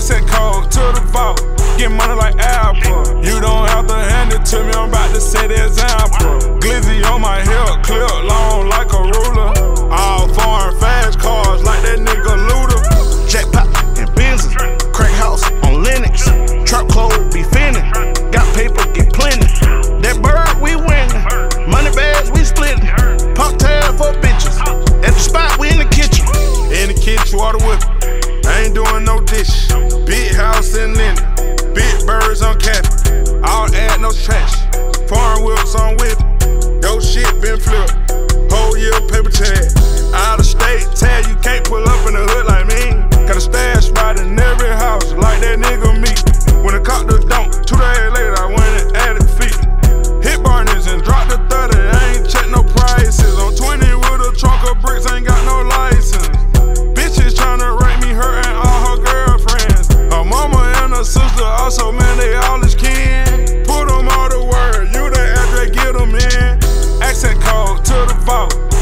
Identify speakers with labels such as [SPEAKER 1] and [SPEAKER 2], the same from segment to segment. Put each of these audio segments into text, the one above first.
[SPEAKER 1] racks and cold to the vault. Get money
[SPEAKER 2] like Apple. You don't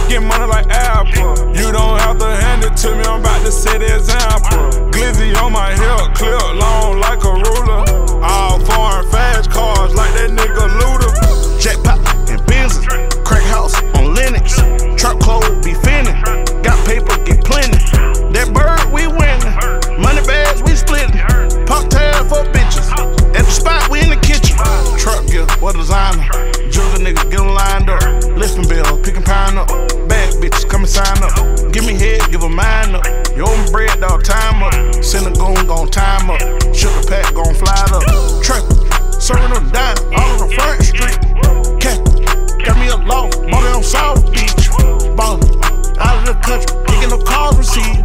[SPEAKER 2] get money like Apple. You don't have to hand it to me, I'm about to set the example.
[SPEAKER 1] Time up. Send a goon, gon' time up. Sugar pack, gon' fly up. Trappin', serving them dime, all on the front street. Cat, got me a bought it on South Beach. Ballin', out of the country, can't get no calls received.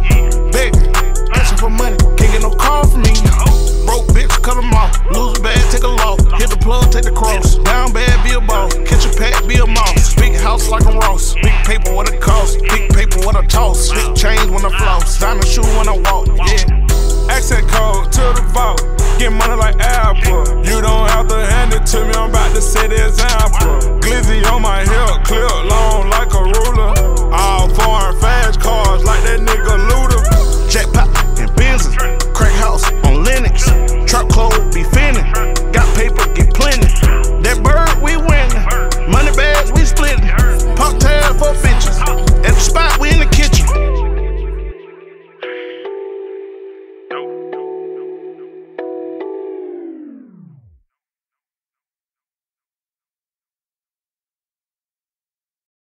[SPEAKER 1] Begging, asking for money, can't get no call from me. Broke bitch, cut 'em off. Lose a bag, take a loss. Hit the plug, take the cross. Down bad, be a boss. Catch a pack, be a mouse. Big house like I'm Ross. Big paper, what it cost. Big what I toss. Big chains when I floss. Diamond shoe when I walk, yeah.
[SPEAKER 2] Accent code to the vault. Get money like Apple. You don't have to hand it to me, I'm about to set the example. Glizzy on my hip,